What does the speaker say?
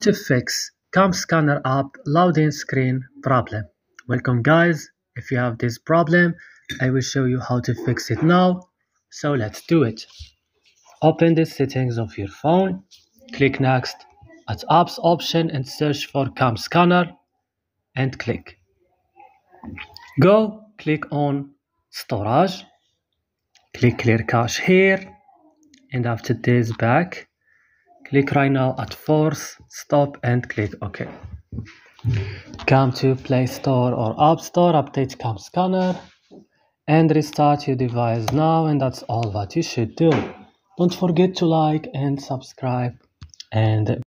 to fix CamScanner app loading screen problem. Welcome guys, if you have this problem, I will show you how to fix it now. So let's do it. Open the settings of your phone, click next at apps option and search for CamScanner and click. Go click on storage, click clear cache here and after this back click right now at force stop and click ok. Come to play store or app store update CamScanner and restart your device now and that's all what you should do. Don't forget to like and subscribe and